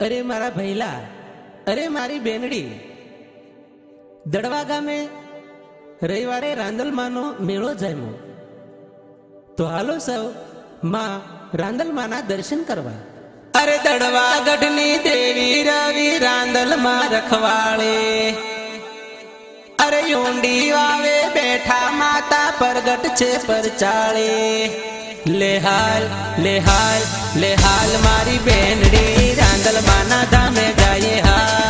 અરે મારા ભૈલા, અરે મારી બેનડી. દડવા ગામે રવિવારે રાંદલમાનો મેળો જામ્યો. તો હાલો સૌ માં રાંદલમાના દર્શન કરવા. અરે દડવા ગઢની દેવી રવિ રાંદલમાં રખવાળે અરે ઊંડી વાવે બેઠા માતા પરગટ છે પરચાળે. लेहाल लेहाल लेहाल मारी बेनड़ी। रंगल माना दामे जाए हाल।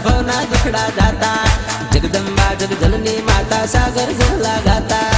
भवना दुखड़ा दाता जगदम्बा जगजननी माता सागर जला गाता।